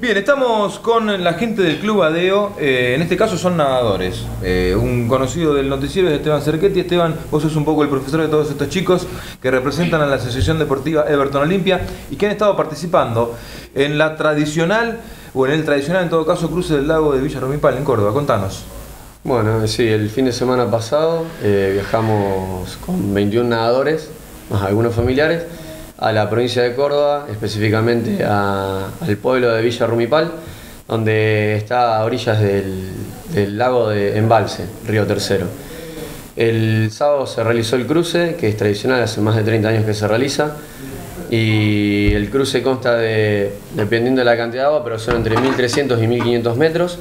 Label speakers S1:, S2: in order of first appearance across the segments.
S1: Bien, estamos con la gente del Club Adeo, eh, en este caso son nadadores. Eh, un conocido del noticiero es Esteban Cerquetti. Esteban, vos sos un poco el profesor de todos estos chicos que representan a la Asociación Deportiva Everton Olimpia y que han estado participando en la tradicional, o en el tradicional en todo caso, cruce del lago de Villa Romipal en Córdoba. Contanos.
S2: Bueno, sí, el fin de semana pasado eh, viajamos con 21 nadadores, más algunos familiares a la provincia de Córdoba, específicamente al pueblo de Villa Rumipal, donde está a orillas del, lago de Embalse, Río Tercero. El sábado se realizó el cruce, que es tradicional, hace más de 30 años que se realiza, y el cruce consta de, dependiendo de la cantidad de agua, pero son entre 1.300 y 1.500 metros,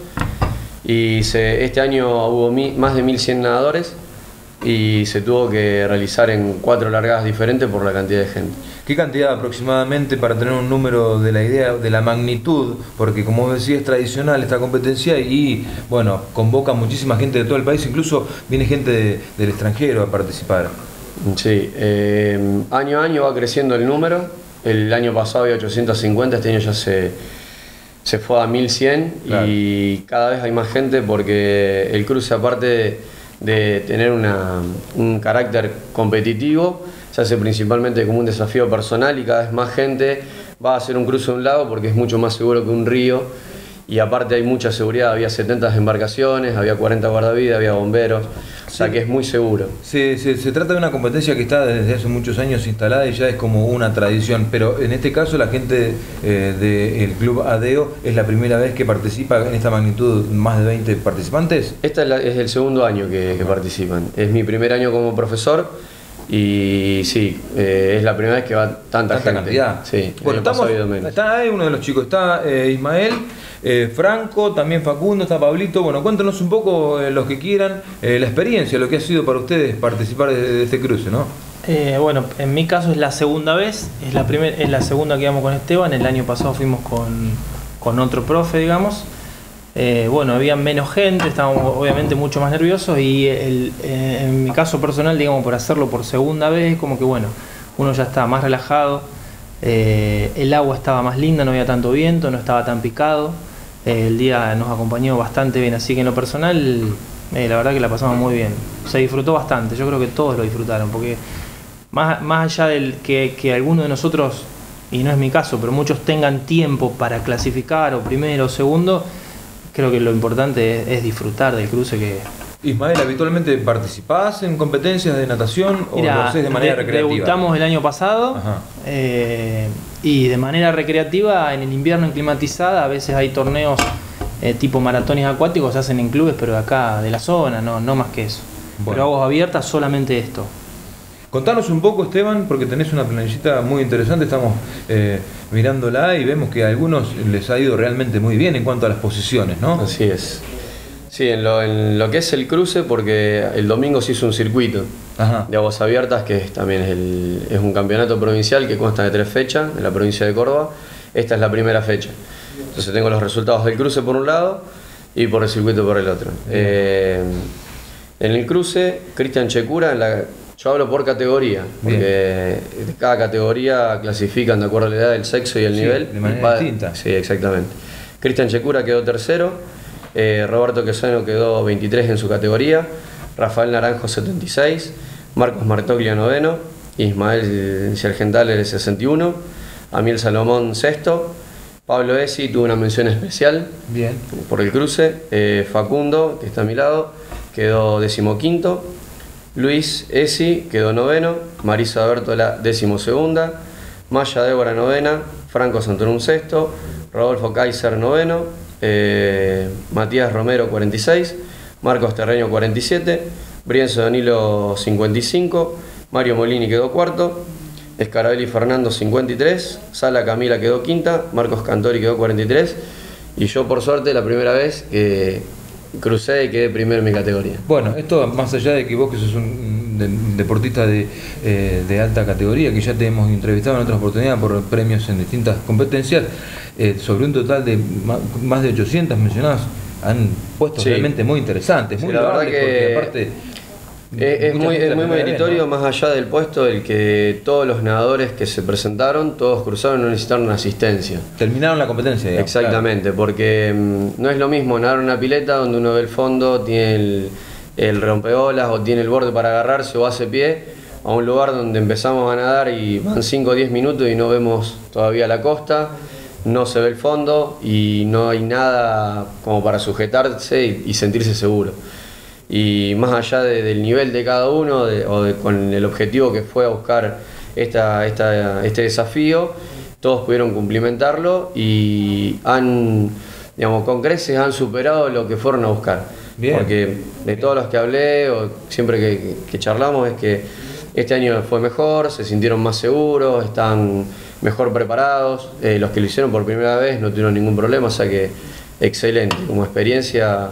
S2: y este año hubo más de 1.100 nadadores, y se tuvo que realizar en cuatro largadas diferentes por la cantidad de gente.
S1: ¿Qué cantidad aproximadamente para tener un número de la idea, de la magnitud? Porque como decía es tradicional esta competencia y bueno, convoca muchísima gente de todo el país, incluso viene gente del extranjero a participar.
S2: Sí, eh, año a año va creciendo el número. El año pasado había 850, este año ya se, se fue a 1100 y cada vez hay más gente porque el cruce aparte de tener un carácter competitivo, se hace principalmente como un desafío personal y cada vez más gente va a hacer un cruce de un lago porque es mucho más seguro que un río y aparte hay mucha seguridad, había 70 embarcaciones, había 40 guardavidas, había bomberos, o sea que es muy seguro.
S1: Se, se, trata de una competencia que está desde hace muchos años instalada y ya es como una tradición, pero en este caso la gente eh, del Club ADEO es la primera vez que participa en esta magnitud, más de 20 participantes.
S2: Este es, el segundo año que, participan, es mi primer año como profesor. Y sí, eh, es la primera vez que va tanta,
S1: tanta cantidad.
S2: Sí,
S1: bueno, estamos, está ahí uno de los chicos, está eh, Ismael. Eh, Franco, también Facundo, está Pablito. Bueno, cuéntanos un poco, eh, los que quieran, eh, la experiencia, lo que ha sido para ustedes participar de, este cruce, ¿no?
S3: bueno, en mi caso es la segunda vez, es la, primer, es la segunda que vamos con Esteban, el año pasado fuimos con, otro profe, digamos. Bueno, había menos gente, estábamos obviamente mucho más nerviosos y en mi caso personal, digamos, por hacerlo por segunda vez, como que bueno, uno ya está más relajado, el agua estaba más linda, no había tanto viento, no estaba tan picado. Eh, el día nos acompañó bastante bien, así que en lo personal, eh, la verdad que la pasamos muy bien. Se disfrutó bastante, yo creo que todos lo disfrutaron, porque más, más allá del que, que alguno de nosotros, y no es mi caso, pero muchos tengan tiempo para clasificar o primero o segundo, creo que lo importante es disfrutar del cruce que,
S1: Ismael, ¿habitualmente participás en competencias de natación o lo haces de manera recreativa?
S3: Debutamos el año pasado eh, y de manera recreativa en el invierno en climatizada a veces hay torneos eh, tipo maratones acuáticos, se hacen en clubes, pero de acá, de la zona, no, no más que eso. Pero aguas abiertas, solamente esto.
S1: Contanos un poco, Esteban, porque tenés una planillita muy interesante, estamos eh, mirándola y vemos que a algunos les ha ido realmente muy bien en cuanto a las posiciones, ¿no?
S2: Así es. Sí, en lo, que es el cruce, porque el domingo se hizo un circuito de aguas abiertas, que también es, un campeonato provincial que consta de tres fechas en la provincia de Córdoba. Esta es la primera fecha. Entonces tengo los resultados del cruce por un lado y por el circuito por el otro. Eh, en el cruce, Cristian Checura, en la, yo hablo por categoría, porque cada categoría clasifican de acuerdo a la edad, el sexo y el nivel.
S1: De manera distinta.
S2: Sí, exactamente. Cristian Checura quedó tercero. Eh, Roberto Quesano quedó 23 en su categoría, Rafael Naranjo 76, Marcos Martoglia noveno, Ismael el 61, Amiel Salomón sexto, Pablo Esi tuvo una mención especial
S1: Bien.
S2: por el cruce, eh, Facundo, que está a mi lado, quedó decimoquinto, Luis Esi quedó noveno, Marisa Bertola décimo segunda, Maya Débora novena, Franco Santorún sexto, Rodolfo Kaiser noveno, eh, Matías Romero 46, Marcos Terreño 47, Brienzo Danilo 55, Mario Molini quedó cuarto, Escarabelli Fernando 53, Sala Camila quedó quinta, Marcos Cantori quedó 43 y yo por suerte la primera vez que crucé y quedé primero en mi categoría.
S1: Bueno, esto más allá de que vos que sos un deportista de, eh, de alta categoría, que ya te hemos entrevistado en otras oportunidades por premios en distintas competencias, eh, sobre un total de más de 800 mencionadas, han puesto realmente muy interesantes, muy
S2: la verdad que Eh, es muy, es meritorio, más allá del puesto, el que todos los nadadores que se presentaron, todos cruzaron y no necesitaron asistencia.
S1: Terminaron la competencia, digamos,
S2: Exactamente, porque mm, no es lo mismo nadar una pileta donde uno ve el fondo, tiene el, el rompeolas o tiene el borde para agarrarse o hace pie, a un lugar donde empezamos a nadar y van 5 o 10 minutos y no vemos todavía la costa, no se ve el fondo y no hay nada como para sujetarse y, y sentirse seguro. Y más allá de- del nivel de cada uno de- o de- con el objetivo que fue a buscar esta, esta- este desafío, todos pudieron cumplimentarlo y han, digamos, con creces han superado lo que fueron a buscar.
S1: Bien.
S2: Porque de todos los que hablé o siempre que, que charlamos es que este año fue mejor, se sintieron más seguros, están mejor preparados, eh, los que lo hicieron por primera vez no tuvieron ningún problema, o sea que excelente, como experiencia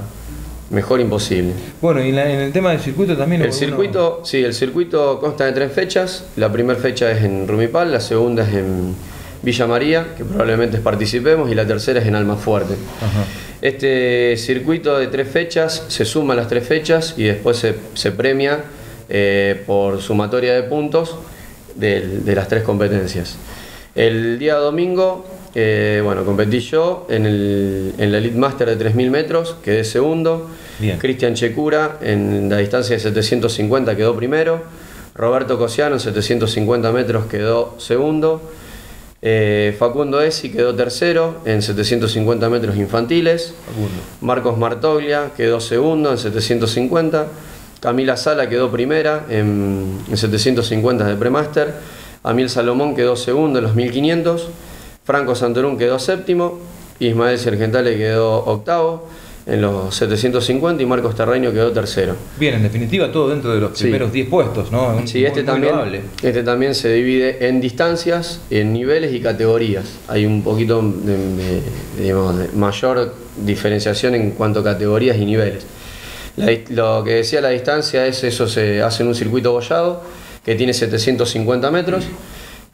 S2: mejor imposible.
S1: Bueno, y en, la- en el tema del circuito también.
S2: El circuito, sí, el circuito consta de tres fechas. La primera fecha es en Rumipal, la segunda es en Villa María, que probablemente participemos, y la tercera es en Almafuerte.
S1: Ajá.
S2: Este circuito de tres fechas se suma a las tres fechas y después se, se premia eh, por sumatoria de puntos de, las tres competencias. El día domingo, eh, bueno, competí yo en, el, en la Elite Master de 3.000 metros, quedé segundo. Cristian Checura en la distancia de 750 quedó primero. Roberto Cosiano en 750 metros quedó segundo. Eh, Facundo Esi quedó tercero en 750 metros infantiles.
S1: Facundo.
S2: Marcos Martoglia quedó segundo en 750. Camila Sala quedó primera en, en 750 de premaster. Amiel Salomón quedó segundo en los 1500. Franco Santorún quedó séptimo. Ismael Sergentale quedó octavo en los 750 y Marcos Terreño quedó tercero.
S1: Bien, en definitiva, todo dentro de los
S2: Sí.
S1: primeros 10 puestos, ¿no? Un-
S2: Sí, este
S1: muy
S2: también, este también se divide en distancias, en niveles y categorías. Hay un poquito de, de- digamos, de mayor diferenciación en cuanto a categorías y niveles. La lo que decía la distancia es eso se hace en un circuito bollado que tiene 750 metros.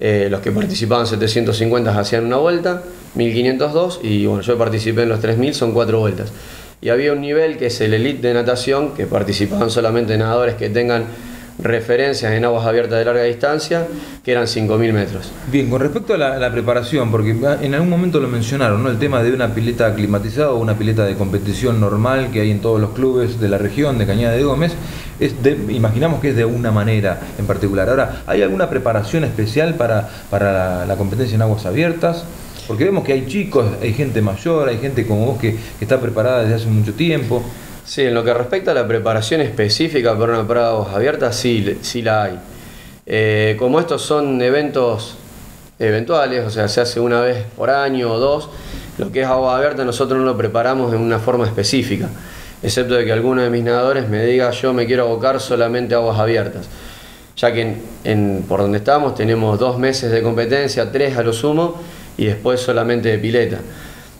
S2: Eh, los que participaban 750 hacían una vuelta, 1502 y bueno, yo participé en los 3000, son cuatro vueltas. Y había un nivel que es el elite de natación, que participaban solamente nadadores que tengan referencias en aguas abiertas de larga distancia, que eran 5000 metros.
S1: Bien, con respecto a la, preparación, porque en algún momento lo mencionaron, ¿no? El tema de una pileta climatizada o una pileta de competición normal que hay en todos los clubes de la región de Cañada de Gómez, es de- imaginamos que es de una manera en particular. Ahora, ¿hay alguna preparación especial para, para la, competencia en aguas abiertas? Porque vemos que hay chicos, hay gente mayor, hay gente como vos que está preparada desde hace mucho tiempo.
S2: Sí, en lo que respecta a la preparación específica para una prueba de aguas abiertas, sí, sí la hay. Eh, como estos son eventos eventuales, o sea, se hace una vez por año o dos, lo que es agua abierta nosotros no lo preparamos de una forma específica, excepto de que alguno de mis nadadores me diga yo me quiero abocar solamente a aguas abiertas, ya que en, en- por donde estamos tenemos dos meses de competencia, tres a lo sumo, y después solamente de pileta.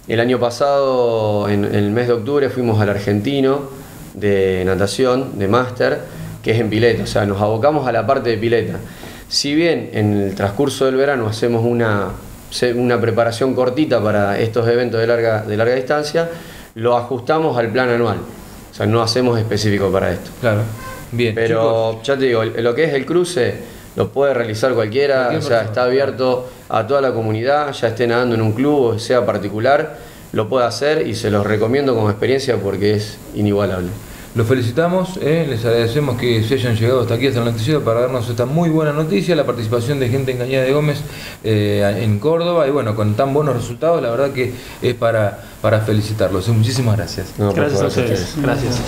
S2: El año pasado, en, en el mes de octubre, fuimos al argentino de natación, de máster, que es en pileta, o sea, nos abocamos a la parte de pileta. Si bien en el transcurso del verano hacemos una, una preparación cortita para estos eventos de larga, de larga distancia, lo ajustamos al plan anual. O sea, no hacemos específico para esto.
S1: Claro. Bien.
S2: Pero
S1: chicos,
S2: ya te digo, lo que es el cruce lo puede realizar cualquiera,
S1: Cualquier
S2: o sea, está abierto a toda la comunidad, ya esté nadando en un club o sea particular, lo puede hacer y se los recomiendo como experiencia porque es inigualable.
S1: Los felicitamos, eh, les agradecemos que se hayan llegado hasta aquí, hasta el noticiero, para darnos esta muy buena noticia, la participación de gente en Cañada de Gómez eh, en Córdoba, y bueno, con tan buenos resultados, la verdad que es para, para felicitarlos. Muchísimas gracias.
S2: No,
S3: Gracias a ustedes. Gracias.